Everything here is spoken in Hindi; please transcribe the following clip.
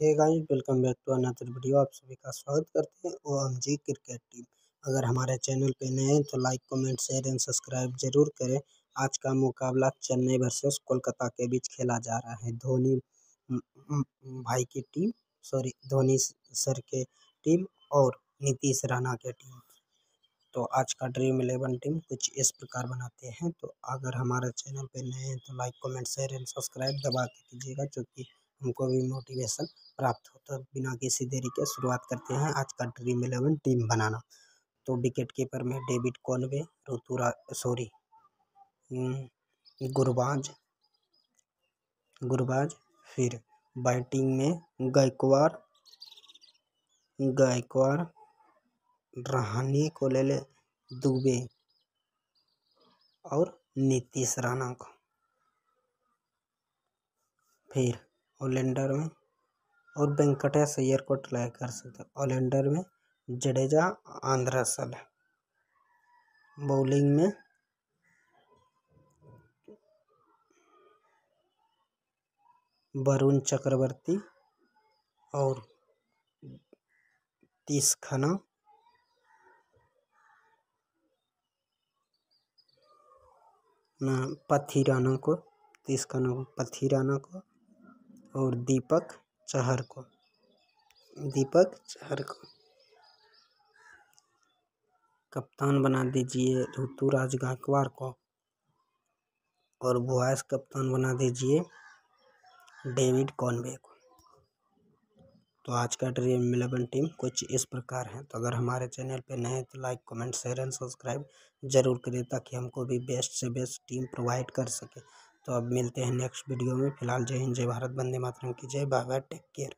Guys welcome back to another video आप सभी का स्वागत करते हैं O M G cricket team अगर हमारे चैनल पे नए हैं तो like comment share and subscribe ज़रूर करें। आज का मुकाबला चेन्नई वर्सेस कोलकाता के बीच खेला जा रहा है। धोनी भाई की टीम सॉरी धोनी सर के टीम और नीतीश राणा के टीम तो आज का ड्रीम इलेवन टीम कुछ इस प्रकार बनाते हैं। तो अगर हमारे चैनल पे नए हैं तो like comment share and subscribe दबा के कीजिएगा क्योंकि हमको भी मोटिवेशन प्राप्त हो तो बिना किसी देरी के शुरुआत करते हैं आज का ड्रीम इलेवन टीम बनाना। तो विकेट कीपर में डेविड कॉनवे ऋतुरा सॉरी गुरबाज गुरबाज, फिर बैटिंग में गायकवाड़ गायकवाड़ रहाने को ले ले दुबे और नीतीश राणा को। फिर ओलेंडर में और वेंकटेश अय्यर को ट्राई कर सकते ओलेंडर में जडेजा आंध्रसल बॉलिंग में वरुण चक्रवर्ती और तीस खना पथीराना को, तीस खना को, पथी राना को और दीपक चहर को। दीपक चहर को। कप्तान बना दीजिए ऋतुराज गायकवाड़ को और वाइस कप्तान बना दीजिए डेविड कॉनवे को। तो आज का ड्रीम इलेवन टीम कुछ इस प्रकार है। तो अगर हमारे चैनल पे नए तो like, comment, share and subscribe ज़रूर करें ताकि हमको भी बेस्ट से बेस्ट टीम प्रोवाइड कर सके। तो अब मिलते हैं नेक्स्ट वीडियो में। फ़िलहाल जय हिंद, जय भारत, वंदे मातरम की जय। Bye bye take care